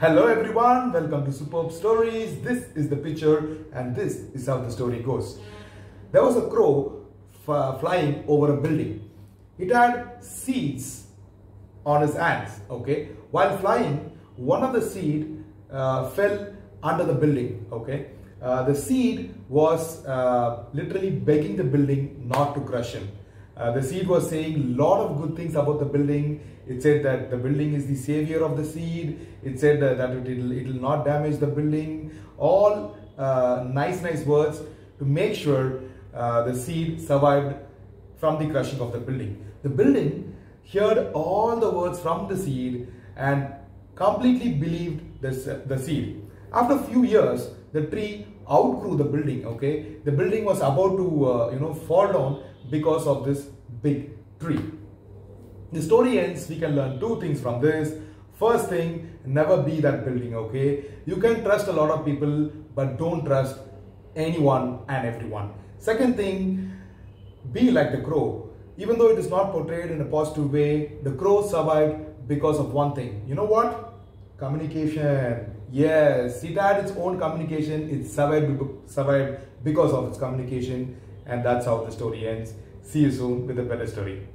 Hello everyone, welcome to Superb Stories. This is the picture and this is how the story goes. There was a crow flying over a building. It had seeds on his hands, okay? While flying, one of the seed uh, fell under the building, okay? Uh, the seed was uh, literally begging the building not to crush him. Uh, the seed was saying a lot of good things about the building. It said that the building is the savior of the seed. It said that, that it will it will not damage the building. All uh, nice, nice words to make sure uh, the seed survived from the crushing of the building. The building heard all the words from the seed and completely believed this, the seed. After a few years, the tree outgrew the building. Okay, the building was about to uh, you know fall down because of this big tree. The story ends. We can learn two things from this. First thing, never be that building. Okay, you can trust a lot of people, but don't trust anyone and everyone. Second thing, be like the crow. Even though it is not portrayed in a positive way, the crow survived because of one thing. You know what? Communication. Yes, it had its own communication. It survived, survived because of its communication. And that's how the story ends. See you soon with a better story.